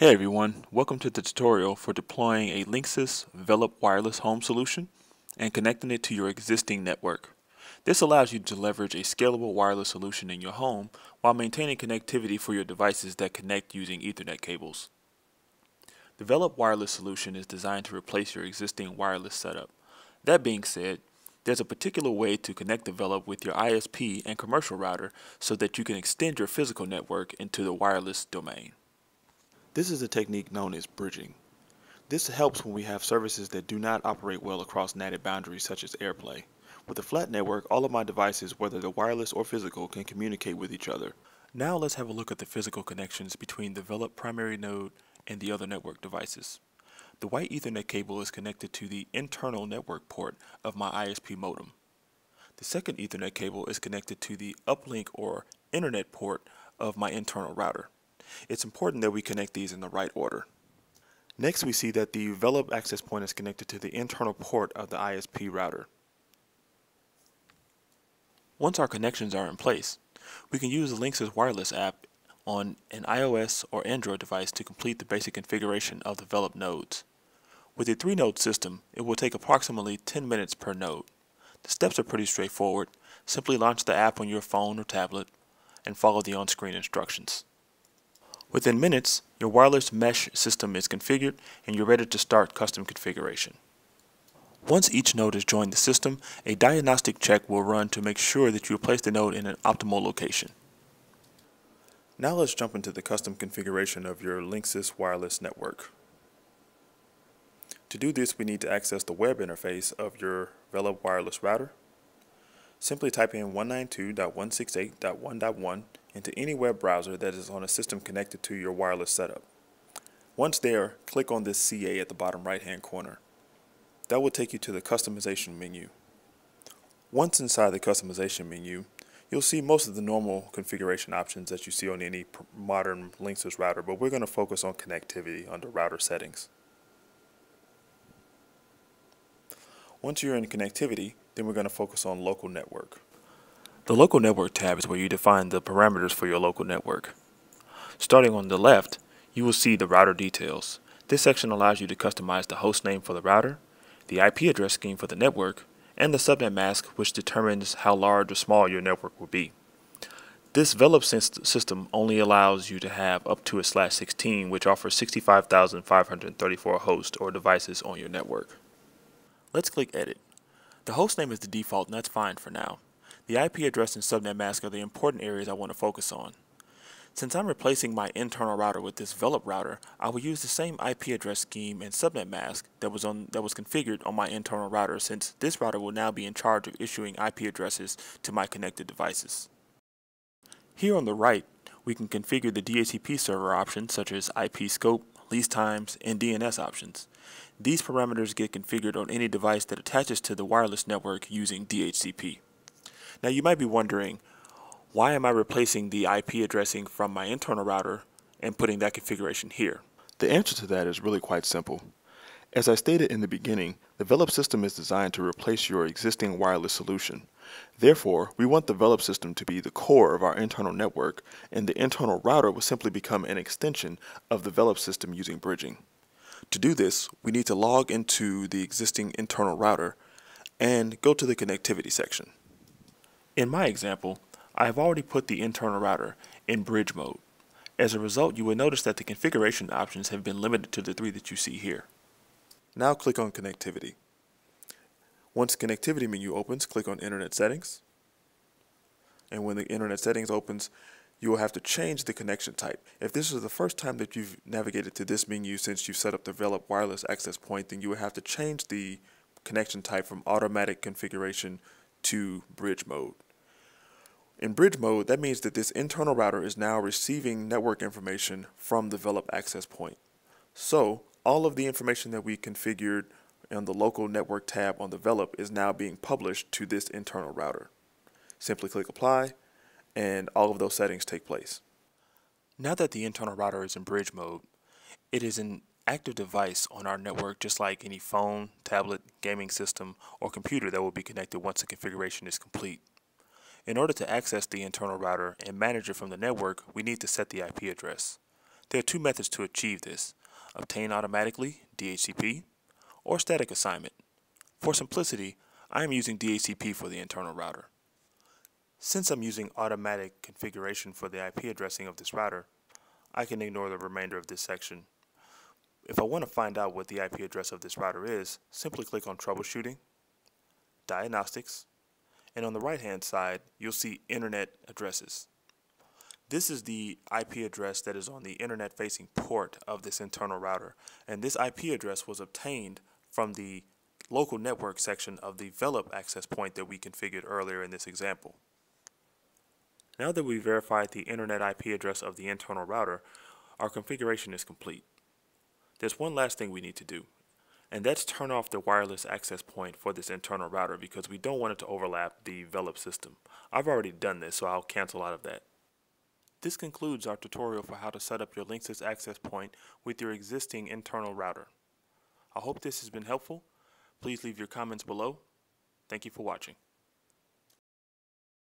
Hey everyone, welcome to the tutorial for deploying a Linksys Velop wireless home solution and connecting it to your existing network. This allows you to leverage a scalable wireless solution in your home while maintaining connectivity for your devices that connect using Ethernet cables. The Velop wireless solution is designed to replace your existing wireless setup. That being said, there's a particular way to connect the Velop with your ISP and commercial router so that you can extend your physical network into the wireless domain. This is a technique known as bridging. This helps when we have services that do not operate well across NATed boundaries such as AirPlay. With a flat network, all of my devices, whether they're wireless or physical, can communicate with each other. Now let's have a look at the physical connections between the Velop primary node and the other network devices. The white Ethernet cable is connected to the internal network port of my ISP modem. The second Ethernet cable is connected to the uplink or internet port of my internal router. It's important that we connect these in the right order. Next, we see that the Velop access point is connected to the internal port of the ISP router. Once our connections are in place, we can use the Linksys Wireless app on an iOS or Android device to complete the basic configuration of the Velop nodes. With a three-node system, it will take approximately 10 minutes per node. The steps are pretty straightforward. Simply launch the app on your phone or tablet and follow the on-screen instructions. Within minutes, your wireless mesh system is configured and you're ready to start custom configuration. Once each node has joined the system, a diagnostic check will run to make sure that you have placed the node in an optimal location. Now let's jump into the custom configuration of your Linksys wireless network. To do this, we need to access the web interface of your Velop wireless router. Simply type in 192.168.1.1 into any web browser that is on a system connected to your wireless setup. Once there, click on this CA at the bottom right hand corner. That will take you to the customization menu. Once inside the customization menu, you'll see most of the normal configuration options that you see on any modern Linksys router, but we're going to focus on connectivity under router settings. Once you're in connectivity, then we're going to focus on local network. The Local Network tab is where you define the parameters for your local network. Starting on the left, you will see the router details. This section allows you to customize the host name for the router, the IP address scheme for the network, and the subnet mask which determines how large or small your network will be. This Velop system only allows you to have up to a slash 16 which offers 65,534 hosts or devices on your network. Let's click edit. The host name is the default and that's fine for now. The IP address and subnet mask are the important areas I want to focus on. Since I'm replacing my internal router with this Velop router, I will use the same IP address scheme and subnet mask that was on that was configured on my internal router since this router will now be in charge of issuing IP addresses to my connected devices. Here on the right, we can configure the DHCP server options such as IP scope, lease times, and DNS options. These parameters get configured on any device that attaches to the wireless network using DHCP. Now you might be wondering, why am I replacing the IP addressing from my internal router and putting that configuration here? The answer to that is really quite simple. As I stated in the beginning, the Velop system is designed to replace your existing wireless solution. Therefore, we want the Velop system to be the core of our internal network, and the internal router will simply become an extension of the Velop system using bridging. To do this, we need to log into the existing internal router and go to the connectivity section. In my example, I have already put the internal router in bridge mode. As a result, you will notice that the configuration options have been limited to the three that you see here. Now click on connectivity. Once the connectivity menu opens, click on internet settings. And when the internet settings opens, you will have to change the connection type. If this is the first time that you've navigated to this menu since you've set up the Velop wireless access point, then you will have to change the connection type from automatic configuration to bridge mode. In bridge mode, that means that this internal router is now receiving network information from the Velop access point. So all of the information that we configured on the local network tab on the Velop is now being published to this internal router. Simply click apply and all of those settings take place. Now that the internal router is in bridge mode, it is an active device on our network just like any phone, tablet, gaming system, or computer that will be connected once the configuration is complete. In order to access the internal router and manage it from the network, we need to set the IP address. There are two methods to achieve this, obtain automatically, DHCP, or static assignment. For simplicity, I am using DHCP for the internal router. Since I'm using automatic configuration for the IP addressing of this router, I can ignore the remainder of this section. If I want to find out what the IP address of this router is, simply click on Troubleshooting, Diagnostics, and on the right hand side, you'll see Internet Addresses. This is the IP address that is on the internet facing port of this internal router, and this IP address was obtained from the local network section of the VELOP access point that we configured earlier in this example. Now that we've verified the internet IP address of the internal router, our configuration is complete. There's one last thing we need to do, and that's turn off the wireless access point for this internal router because we don't want it to overlap the VELOP system. I've already done this, so I'll cancel out of that. This concludes our tutorial for how to set up your Linksys access point with your existing internal router. I hope this has been helpful. Please leave your comments below. Thank you for watching.